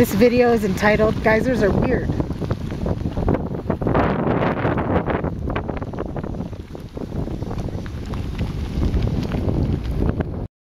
This video is entitled Geysers Are Weird.